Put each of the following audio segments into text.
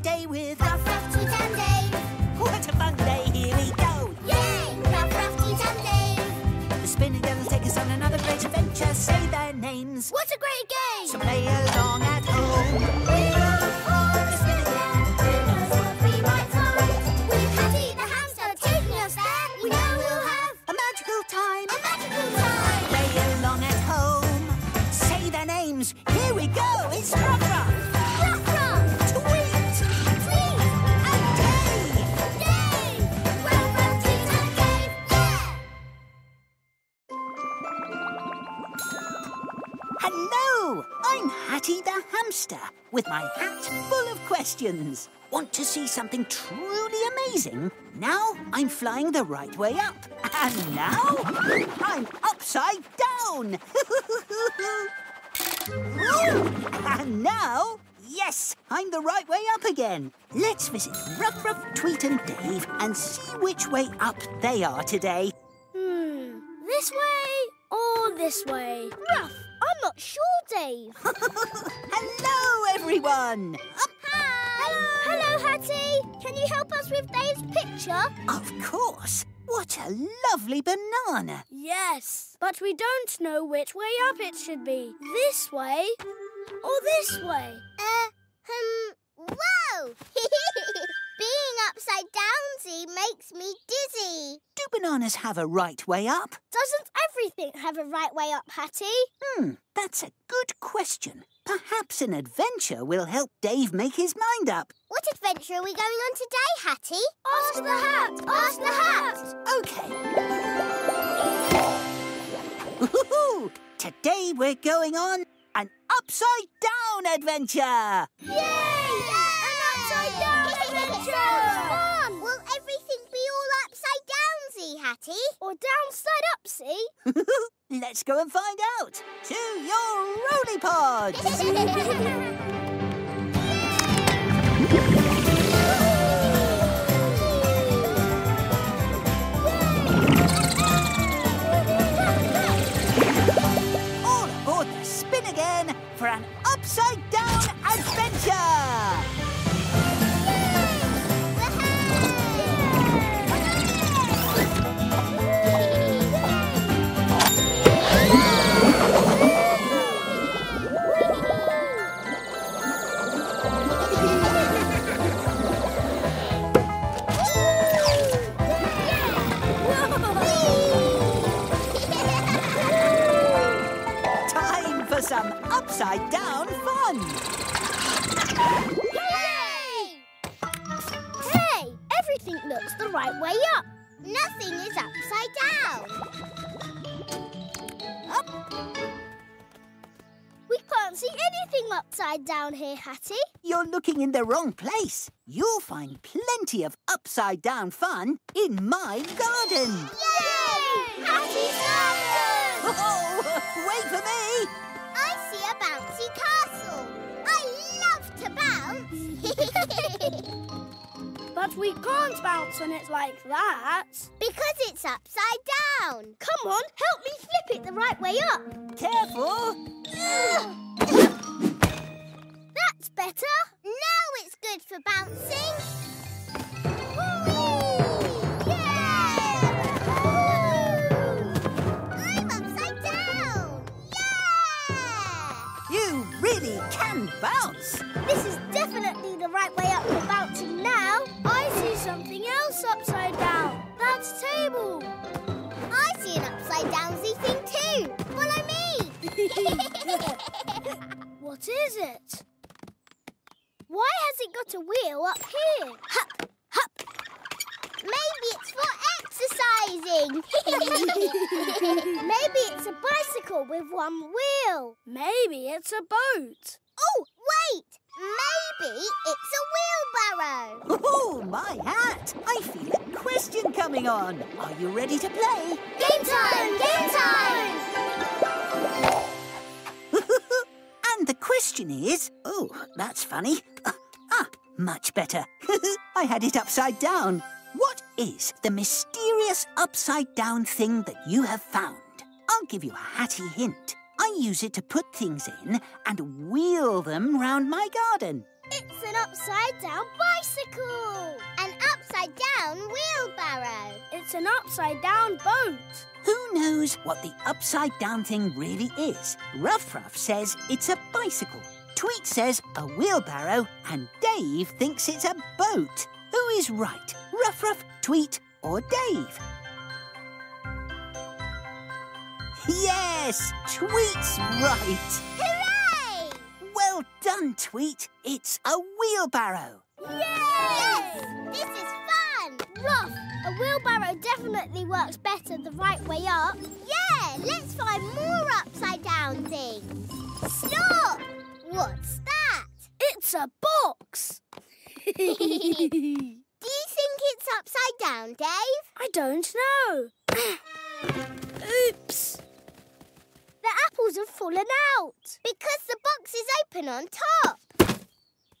day with Ruff, Ruff, Tweet and Dave. What a fun day, here we go! Yay! Ruff, Ruff, Tweet and Dave. The spinning devils take us on another great adventure. Say their names. What a great game! So play along with my hat full of questions. Want to see something truly amazing? Now I'm flying the right way up. And now I'm upside down. and now, yes, I'm the right way up again. Let's visit Ruff Ruff, Tweet and Dave and see which way up they are today. Hmm, this way or this way? Ruff, I'm not sure, Dave. Hello, everyone. Up Hi. Hello, Hatty. Can you help us with Dave's picture? Of course. What a lovely banana. Yes, but we don't know which way up it should be. This way or this way? Uh, um, whoa! Being upside downsy makes me dizzy. Do bananas have a right way up? Doesn't everything have a right way up, Hatty? Hmm, that's a good question. Perhaps an adventure will help Dave make his mind up. What adventure are we going on today, Hatty? Ask the hat! Ask the hat! Okay. Woohoo! Today we're going on an upside down adventure. Yay! An upside down adventure! Fun! Will everything be all upside downsy, Hatty? Or downside upsy? Let's go and find out. To your roly pods. All aboard the spin again for an upside down adventure. For some upside down fun. Yay! Hey, everything looks the right way up. Nothing is upside down. Up. We can't see anything upside down here, Hatty. You're looking in the wrong place. You'll find plenty of upside down fun in my garden. Yay! Hatty's garden! Oh, wait for me. We can't bounce when it's like that. because it's upside down. Come on, help me flip it the right way up. Careful. That's better. Now it's good for bouncing. I'm upside down. Yeah! You really can bounce. This is definitely the right way up for bouncing now. Something else upside down. That's table. I see an upside downsy thing too. Follow me. What is it? Why has it got a wheel up here? Hup, hup. Maybe it's for exercising. Maybe it's a bicycle with one wheel. Maybe it's a boat. Oh, wait. Maybe it's a wheelbarrow. Oh, my hat. I feel a question coming on. Are you ready to play? Game time! Game time! and the question is... Oh, that's funny. Uh, ah, much better. I had it upside down. What is the mysterious upside down thing that you have found? I'll give you a hatty hint. I I use it to put things in and wheel them round my garden. It's an upside-down bicycle! An upside-down wheelbarrow! It's an upside-down boat! Who knows what the upside-down thing really is? Ruff Ruff says it's a bicycle. Tweet says a wheelbarrow and Dave thinks it's a boat. Who is right? Ruff Ruff, Tweet or Dave? Yes, Tweet's right. Hooray! Well done, Tweet. It's a wheelbarrow. Yes! This is fun! Ruff, a wheelbarrow definitely works better the right way up. Yeah, let's find more upside-down things. Stop! What's that? It's a box. Do you think it's upside down, Dave? I don't know. Oops. The apples have fallen out. Because the box is open on top.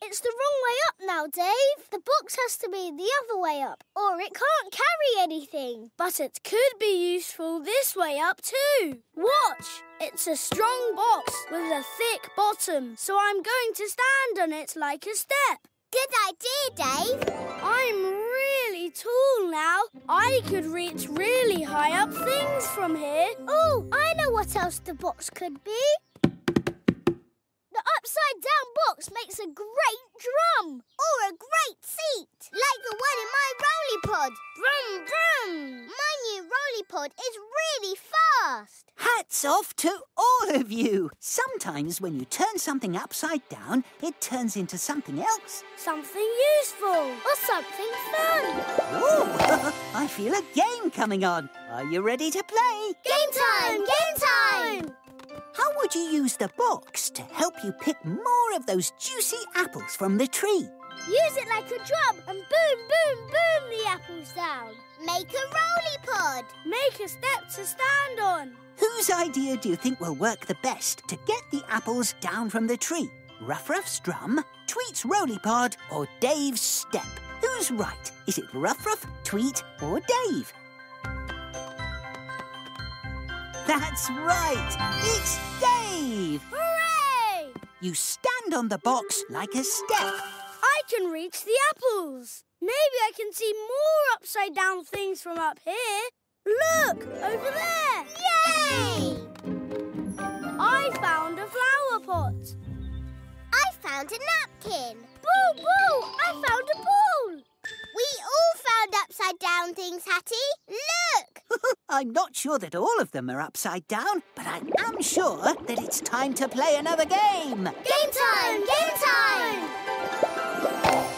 It's the wrong way up now, Dave. The box has to be the other way up, or it can't carry anything. But it could be useful this way up too. Watch! It's a strong box with a thick bottom, so I'm going to stand on it like a step. Good idea, Dave. I'm really tall now. I could reach really high up things from here. Oh, I know what else the box could be. The upside-down box makes a great drum. Or a great seat, like the one in my rolly pod. Brum, brum. My new rolly pod is really fast. Hats off to all of you. Sometimes when you turn something upside down, it turns into something else. Something useful or something fun. Ooh, I feel a game coming on. Are you ready to play? Game time! Game time! How would you use the box to help you pick more of those juicy apples from the tree? Use it like a drum and boom, boom, boom the apples down. Make a rolly pod. Make a step to stand on. Whose idea do you think will work the best to get the apples down from the tree? Ruff Ruff's drum, Tweet's roly pod, or Dave's step? Who's right? Is it Ruff Ruff, Tweet, or Dave? That's right! It's Dave! Hooray! You stand on the box like a step. I can reach the apples. Maybe I can see more upside down things from up here. Look, over there. Yay! I found a flower pot. I found a napkin. Boo, boo, I found a ball. We all found upside down things, Hatty. Look! I'm not sure that all of them are upside down, but I am sure that it's time to play another game. Game time! Game time!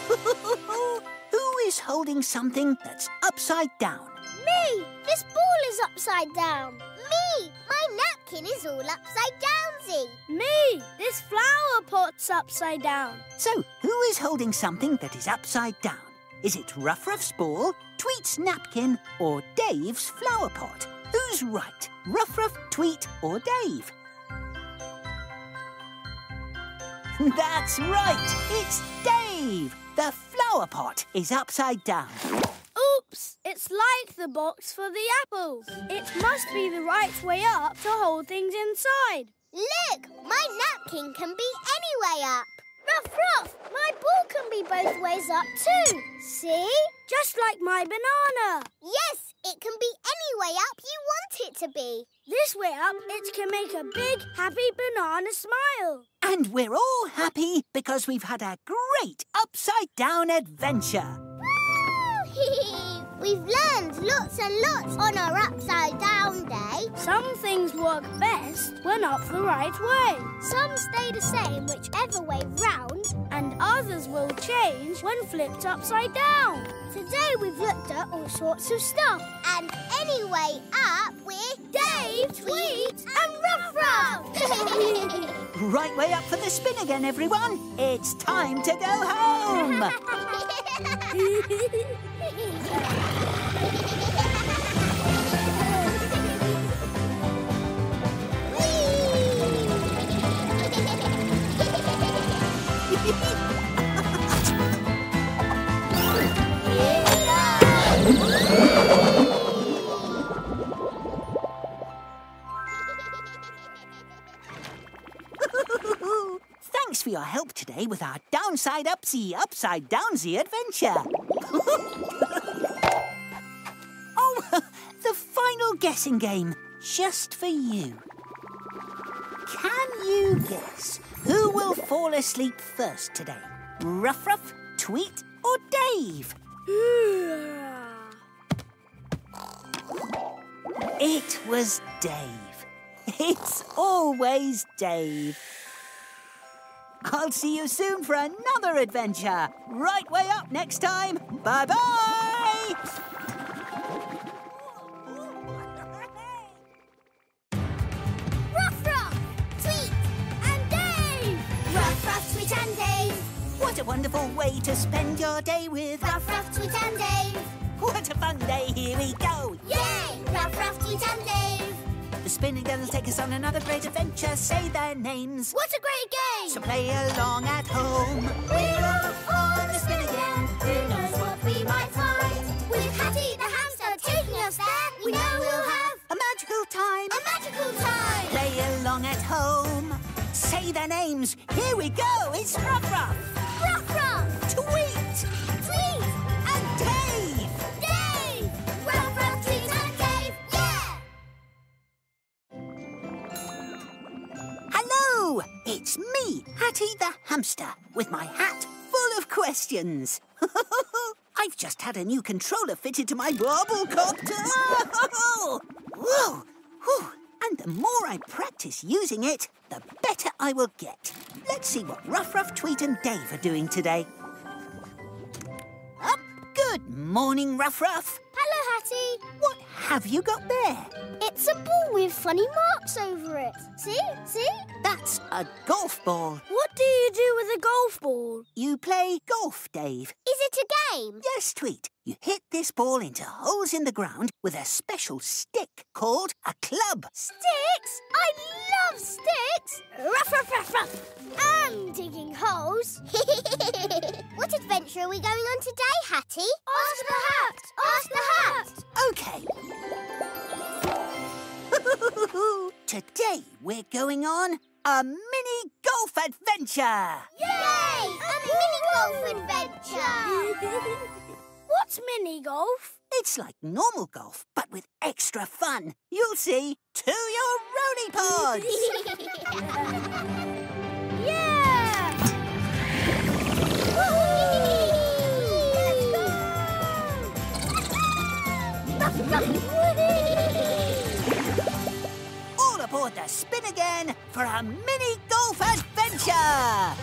Who is holding something that's upside down? Me, this ball is upside down. Me! My napkin is all upside downsy. Me, this flower pot's upside down. So, who is holding something that is upside down? Is it Ruff Ruff's ball, Tweet's napkin, or Dave's flower pot? Who's right? Ruff Ruff, Tweet, or Dave? That's right! It's Dave! The flower pot is upside down. Oops, it's like the box for the apples. It must be the right way up to hold things inside. Look! My napkin can be any way up. Ruff, ruff, my ball can be both ways up too. See? Just like my banana. Yes, it can be any way up you want it to be. This way up, it can make a big, happy banana smile. And we're all happy because we've had a great upside down adventure. We've learned lots and lots on our upside down day. Some things work best when up the right way. Some stay the same whichever way round, others will change when flipped upside down. Today we've looked at all sorts of stuff. And any way up with Dave, Tweet, and Ruff Ruff. Right way up for the spin again, everyone. It's time to go home. your help today with our Downside Upsy Upside Downsy adventure. oh, the final guessing game, just for you. Can you guess who will fall asleep first today? Ruff Ruff, Tweet, or Dave? It was Dave. It's always Dave. I'll see you soon for another adventure. Right way up next time. Bye bye. Ruff Ruff, Tweet and Dave. Ruff Ruff, Tweet and Dave. What a wonderful way to spend your day with. Ruff Ruff, Tweet and Dave. What a fun day. Here we go. Yay! Ruff Ruff, Tweet and Dave. The spinning girls take us on another great adventure. Say their names. What a great game! So play along at home. We're off on the spin again. Who knows what we might find? With Hatty the hamster taking us there, we know we'll have A magical time. a magical time. Play along at home. Say their names. Here we go. It's Ruff Ruff, Ruff Ruff, Tweet, the hamster, with my hat full of questions. I've just had a new controller fitted to my bubble copter. Whoa, whew. And the more I practice using it, the better I will get. Let's see what Ruff Ruff, Tweet and Dave are doing today. Up. Good morning, Ruff Ruff. Hello, Hatty. What have you got there? It's a ball with funny marks over it. See? See? That's a golf ball. What do you do with a golf ball? You play golf, Dave. Is it a game? Yes, Tweet. You hit this ball into holes in the ground with a special stick called a club. Sticks? I love sticks! Ruff, ruff, ruff, ruff! And digging holes. what adventure are we going on today, Hatty? Ask the hat! Ask the hat! Okay. Today we're going on a mini golf adventure. Yay! A mini golf adventure! What's mini golf? It's like normal golf, but with extra fun. You'll see to your Rony pods. Yeah! All aboard the spin again for a mini golf adventure.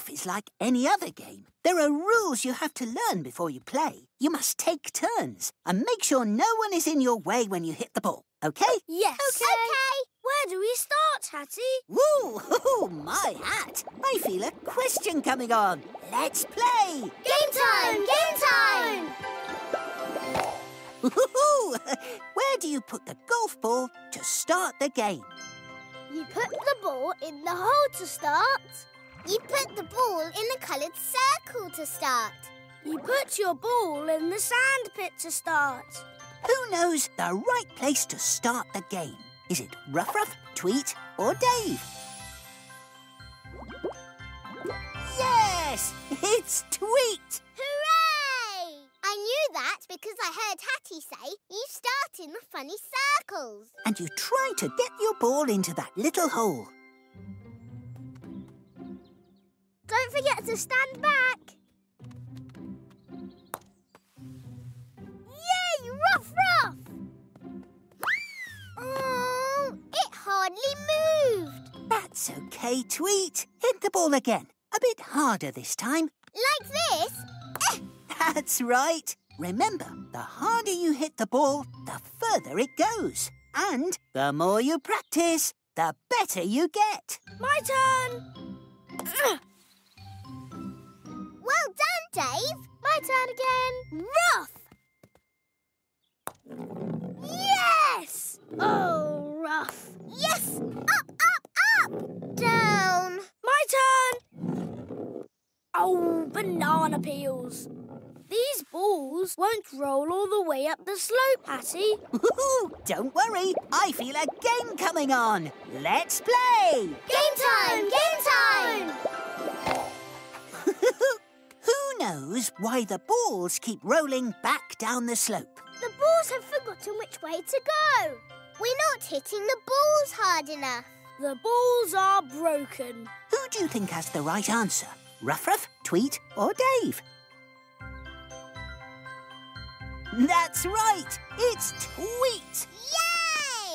Golf is like any other game. There are rules you have to learn before you play. You must take turns and make sure no one is in your way when you hit the ball. Okay? Yes. Okay. okay. Where do we start, Hatty? Woo! My hat! I feel a question coming on. Let's play! Game time! Game time! Where do you put the golf ball to start the game? You put the ball in the hole to start. You put the ball in the coloured circle to start. You put your ball in the sand pit to start. Who knows the right place to start the game? Is it Ruff Ruff, Tweet, or Dave? Yes! It's Tweet! Hooray! I knew that because I heard Hatty say you start in the funny circles. And you try to get your ball into that little hole. Don't forget to stand back. Yay, Ruff Ruff! Oh, it hardly moved. That's okay, Tweet. Hit the ball again. A bit harder this time. Like this? Eh. That's right. Remember, the harder you hit the ball, the further it goes. And the more you practice, the better you get. My turn. Well done, Dave. My turn again. Ruff! Yes! Oh, Ruff. Yes! Up, up, up! Down. My turn. Oh, banana peels. These balls won't roll all the way up the slope. Woohoo! Don't worry, I feel a game coming on. Let's play! Game time! Game time! Who knows why the balls keep rolling back down the slope? The balls have forgotten which way to go. We're not hitting the balls hard enough. The balls are broken. Who do you think has the right answer? Ruff Ruff, Tweet, or Dave? That's right! It's Tweet!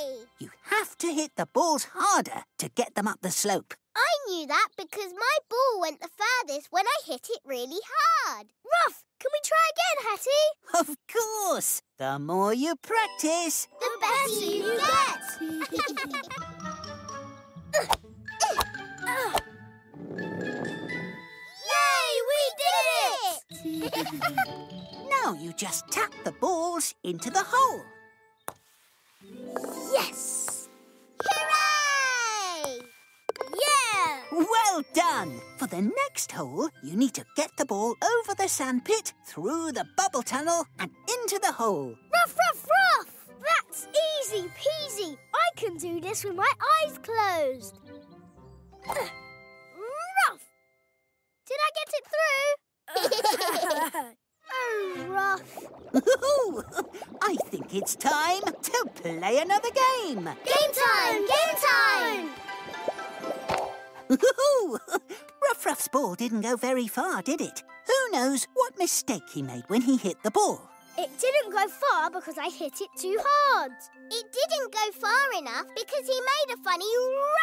Yay! You have to hit the balls harder to get them up the slope. I knew that because my ball went the furthest when I hit it really hard. Ruff, can we try again, Hatty? Of course! The more you practice, The better you get. Yay! We did it! now you just tap the balls into the hole. Yes! Hooray! Well done! For the next hole, you need to get the ball over the sandpit, through the bubble tunnel, and into the hole. Ruff, ruff, ruff! That's easy peasy. I can do this with my eyes closed. Ruff! Did I get it through? oh, Ruff. I think it's time to play another game. Game time! Game time! Ruff Ruff's ball didn't go very far, did it? Who knows what mistake he made when he hit the ball? It didn't go far because I hit it too hard. It didn't go far enough because he made a funny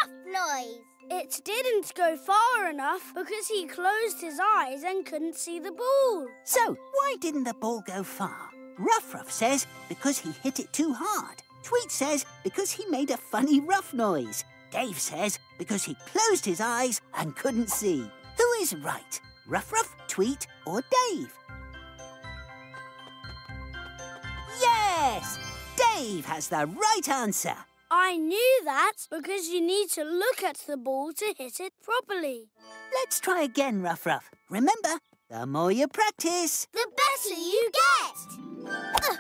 rough noise. It didn't go far enough because he closed his eyes and couldn't see the ball. So, why didn't the ball go far? Ruff Ruff says because he hit it too hard. Tweet says because he made a funny rough noise. Dave says because he closed his eyes and couldn't see. Who is right? Ruff Ruff, Tweet, or Dave? Yes! Dave has the right answer. I knew that because you need to look at the ball to hit it properly. Let's try again, Ruff Ruff. Remember, the more you practice, The better you get.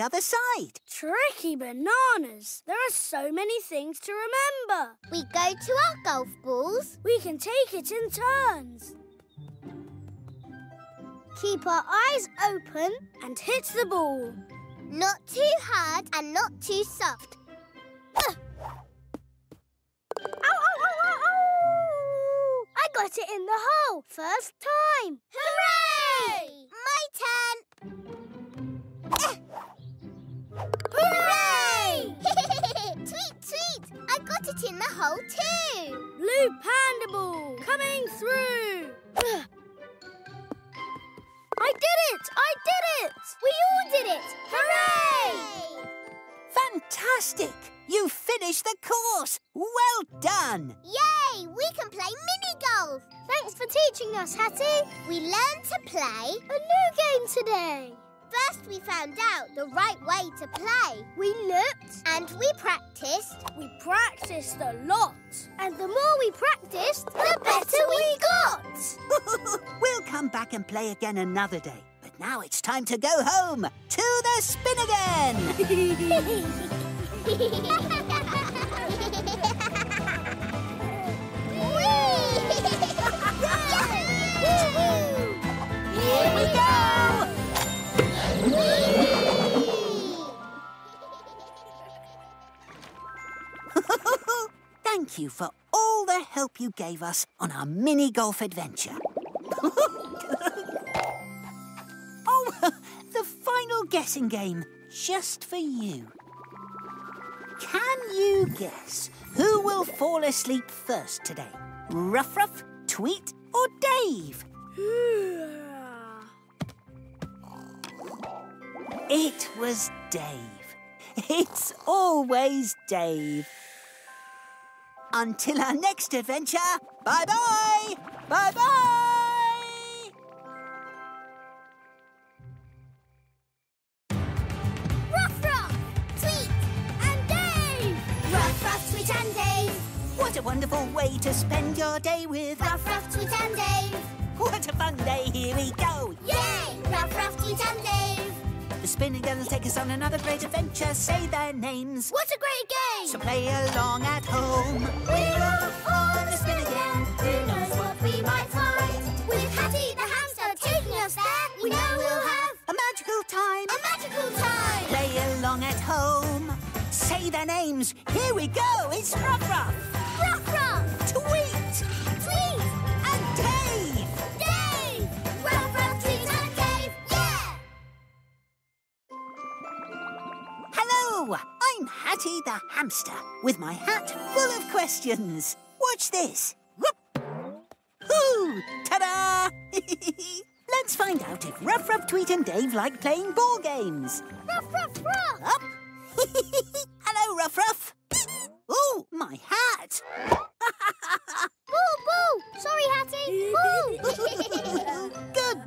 The other side. Tricky bananas! There are so many things to remember. We go to our golf balls. We can take it in turns. Keep our eyes open and hit the ball. Not too hard and not too soft. Ow, ow, ow! I got it in the hole first time. Hooray! My turn. It in the hole too. Blue panda ball coming through. I did it! I did it! We all did it! Hooray! Fantastic! You finished the course! Well done! Yay! We can play mini golf. Thanks for teaching us, Hatty. We learned to play. A new game today. First, we found out the right way to play. We looked. And we practiced. Practiced a lot. And the more we practiced, the better we got. we'll come back and play again another day. But now it's time to go home to the spin again. you for all the help you gave us on our mini golf adventure. oh, the final guessing game, just for you. Can you guess who will fall asleep first today? Ruff Ruff, Tweet, or Dave? It was Dave. It's always Dave. Until our next adventure, bye bye! Bye bye! Ruff Ruff, Tweet, and Dave. Ruff Ruff, Tweet, and Dave. What a wonderful way to spend your day with Ruff Ruff, Tweet, and Dave. What a fun day, here we go! Yay! Ruff Ruff, Tweet, and Dave. The spinning girls take us on another great adventure. Say their names. What a great game! So play along at home. We're off on the spin again. Who knows what we might find? With Hatty the hamster taking us there, we know we'll have A magical time. a magical time. Play along at home. Say their names. Here we go. It's Ruff Ruff, Ruff Ruff, Tweet, Tweet, and Dave. Dave. Ruff Ruff, Tweet, and Dave. Yeah! Hello, I'm Hatty the hamster with my hat full of questions. Watch this. Whoop. Hoo! Ta-da! Let's find out if Ruff Ruff, Tweet and Dave like playing ball games. Ruff Ruff, Ruff. Up. Hello, Ruff Ruff. Ooh, my hat. Boo, boo! Sorry, Hatty. Boo!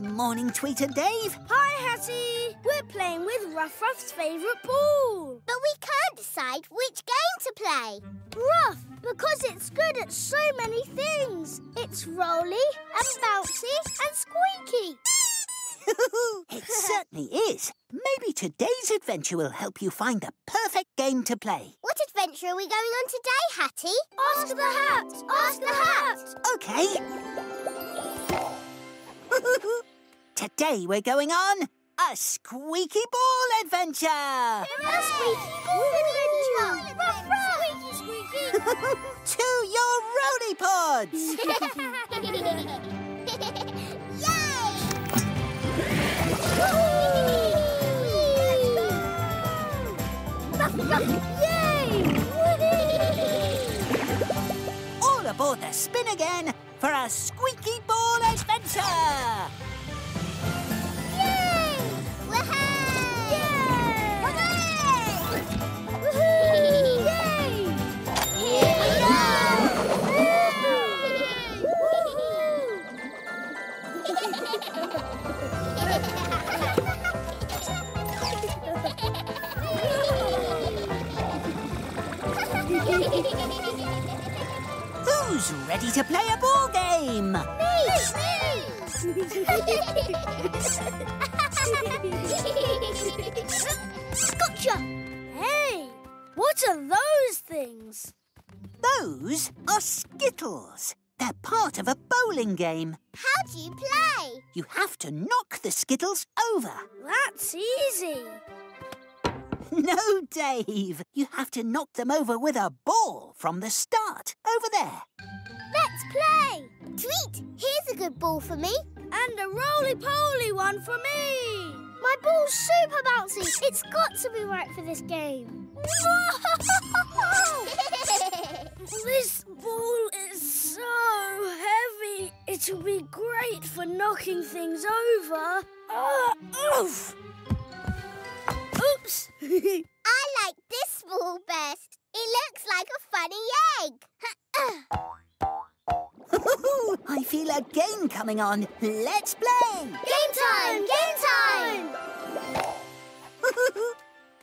Good morning, Tweeter Dave. Hi, Hatty. We're playing with Ruff Ruff's favourite ball. But we can't decide which game to play. Ruff, because it's good at so many things. It's rolly and bouncy and squeaky. it certainly is. Maybe today's adventure will help you find the perfect game to play. What adventure are we going on today, Hatty? Ask the hat! Ask the hat! Okay. Today we're going on a squeaky ball adventure. A squeaky ball adventure! Ruff, ruff! Squeaky, squeaky! to your roly pods. Yay! All aboard the spin again for a squeaky ball adventure. Ready to play a ball game? Gotcha! Hey, what are those things? Those are skittles. They're part of a bowling game. How do you play? You have to knock the skittles over. That's easy. No, Dave. You have to knock them over with a ball from the start. Over there. Let's play! Tweet, here's a good ball for me. And a roly-poly one for me! My ball's super bouncy. It's got to be right for this game. Whoa! this ball is so heavy. It'll be great for knocking things over. Uh, oof! Oops! I like this ball best. It looks like a funny egg. I feel a game coming on. Let's play! Game time! Game time!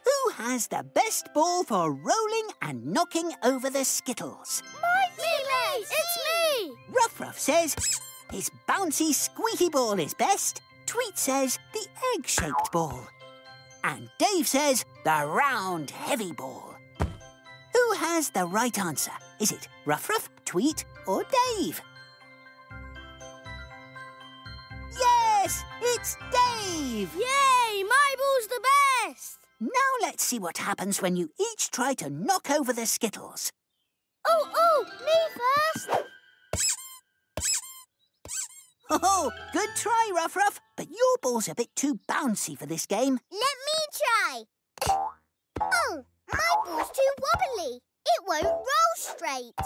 Who has the best ball for rolling and knocking over the skittles? My Me, It's me! Ruff Ruff says his bouncy squeaky ball is best. Tweet says the egg-shaped ball. And Dave says the round heavy ball. Who has the right answer? Is it Ruff Ruff, Tweet or Dave? Yes, it's Dave! Yay! My ball's the best! Now let's see what happens when you each try to knock over the skittles. Oh, oh! Me first! Oh, good try, Ruff Ruff, but your ball's a bit too bouncy for this game. Let me try. oh, my ball's too wobbly. It won't roll straight.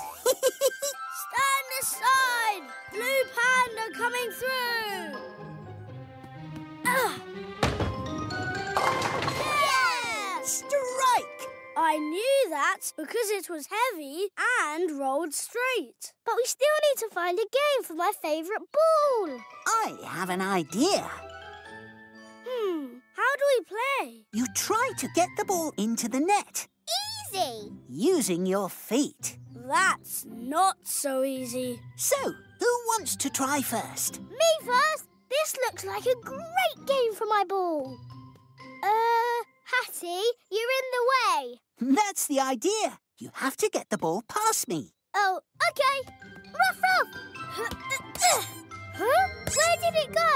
Stand aside! Blue panda coming through! Ah, I knew that because it was heavy and rolled straight. But we still need to find a game for my favourite ball. I have an idea. Hmm, how do we play? You try to get the ball into the net Easy. using your feet. That's not so easy. So, who wants to try first? Me first! This looks like a great game for my ball. Uh, Hatty, you're in the way. That's the idea. You have to get the ball past me. Oh, okay. Ruff, ruff! huh? Where did it go?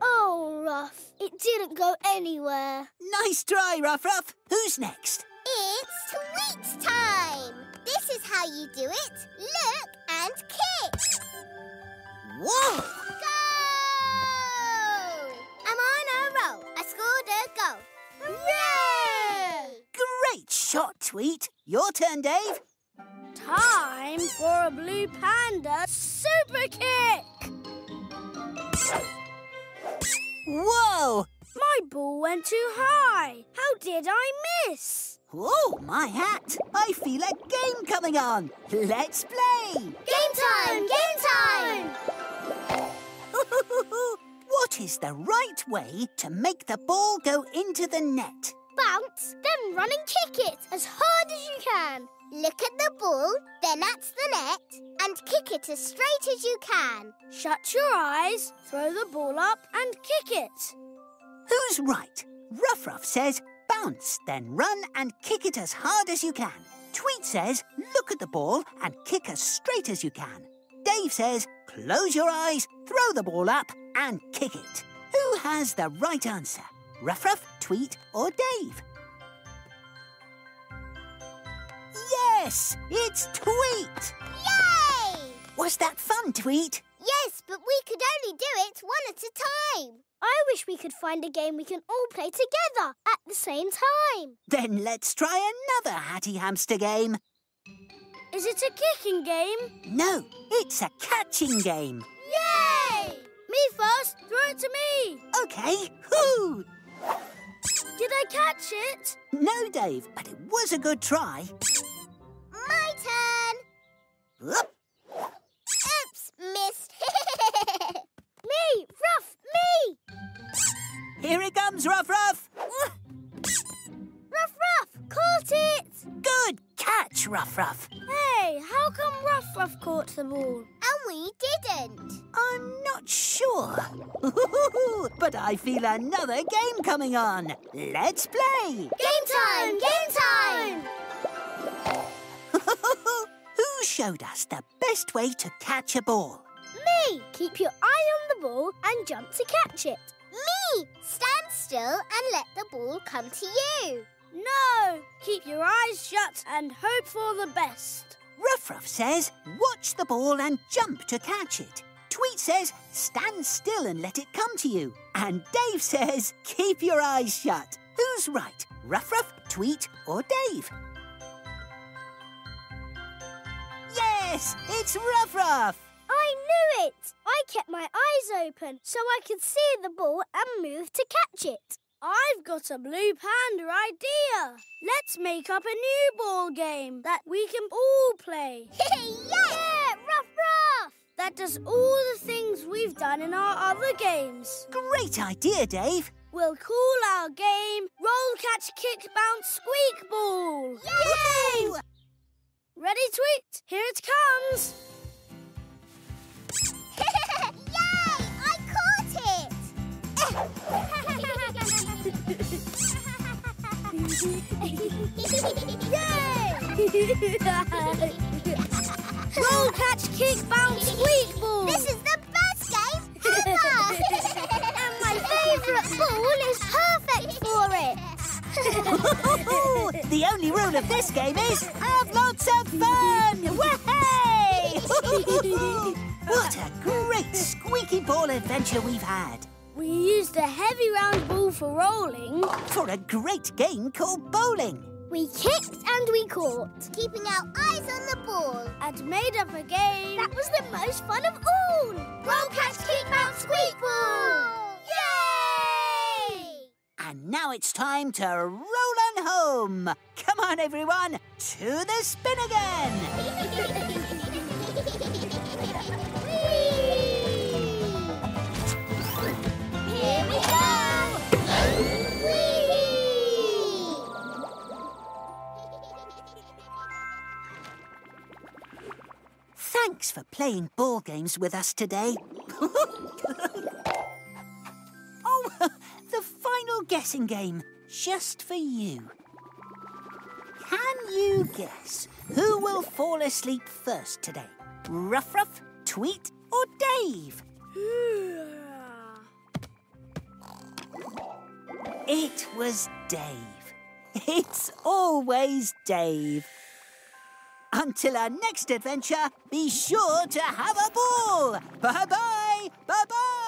Oh, Ruff, it didn't go anywhere. Nice try, Ruff Ruff. Who's next? It's Tweets time. This is how you do it. Look and kick. Whoa! Go! I'm on a roll. A goal. Hooray! Great shot, Tweet. Your turn, Dave. Time for a blue panda super kick! Whoa! My ball went too high. How did I miss? Oh, my hat! I feel a game coming on. Let's play! Game time! Game time! What is the right way to make the ball go into the net? Bounce, then run and kick it as hard as you can. Look at the ball, then at the net, and kick it as straight as you can. Shut your eyes, throw the ball up and kick it. Who's right? Ruff Ruff says bounce, then run and kick it as hard as you can. Tweet says look at the ball and kick as straight as you can. Dave says close your eyes, throw the ball up and kick it. Who has the right answer? Ruff Ruff, Tweet or Dave? Yes, it's Tweet! Yay! Was that fun, Tweet? Yes, but we could only do it one at a time. I wish we could find a game we can all play together at the same time. Then let's try another Hatty Hamster game. Is it a kicking game? No, it's a catching game. Yay! Me first, throw it to me. Okay, whoo! Did I catch it? No, Dave, but it was a good try. My turn. Whoop. Oops, missed. Me, Ruff, me. Here it comes, Ruff Ruff. Ruff, Ruff, caught it. Good catch, Ruff Ruff. Hey, how come Ruff Ruff caught the ball? and we didn't. I'm not sure. but I feel another game coming on. Let's play. Game time! Game time! Who showed us the best way to catch a ball? Me. Keep your eye on the ball and jump to catch it. Me! Stand still and let the ball come to you. No, keep your eyes shut and hope for the best. Ruff Ruff says, watch the ball and jump to catch it. Tweet says, stand still and let it come to you. And Dave says, keep your eyes shut. Who's right? Ruff Ruff, Tweet, or Dave? Yes, it's Ruff Ruff. I knew it! I kept my eyes open so I could see the ball and move to catch it. I've got a Blue Panda idea. Let's make up a new ball game that we can all play. yeah! Ruff, ruff! That does all the things we've done in our other games. Great idea, Dave. We'll call our game Roll, Catch, Kick, Bounce, Squeak Ball. Yay! Ready, Tweet? Here it comes. Yay! I caught it! Roll, catch, kick, bounce, squeak ball. This is the best game ever! and my favourite ball is perfect for it! the only rule of this game is have lots of fun! Way! what a great squeaky ball adventure we've had! We used a heavy round ball for rolling. For a great game called bowling. We kicked and we caught, keeping our eyes on the ball. And made up a game. That was the most fun of all! Roll, catch, kick, bounce, squeak ball! Yay! And now it's time to roll on home. Come on, everyone, to the Spin-Again. Here we go! Whee! Thanks for playing ball games with us today. oh, the final guessing game, just for you. Can you guess who will fall asleep first today? Ruff Ruff, Tweet, or Dave? It was Dave. It's always Dave. Until our next adventure, be sure to have a ball. Bye bye. Bye bye.